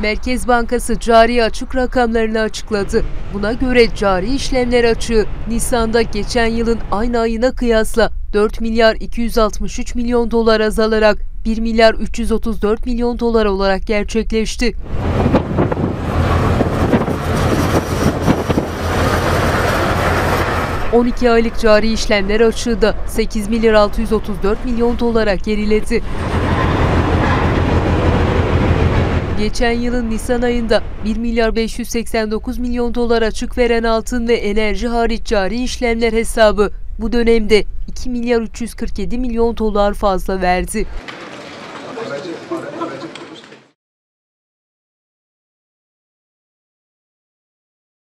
Merkez Bankası cari açık rakamlarını açıkladı. Buna göre cari işlemler açığı Nisan'da geçen yılın aynı ayına kıyasla 4 milyar 263 milyon dolar azalarak 1 milyar 334 milyon dolar olarak gerçekleşti. ...12 aylık cari işlemler açığı da 8 milyar 634 milyon dolara geriledi. Geçen yılın Nisan ayında 1 milyar 589 milyon dolar açık veren altın ve enerji hariç cari işlemler hesabı bu dönemde 2 milyar 347 milyon dolar fazla verdi.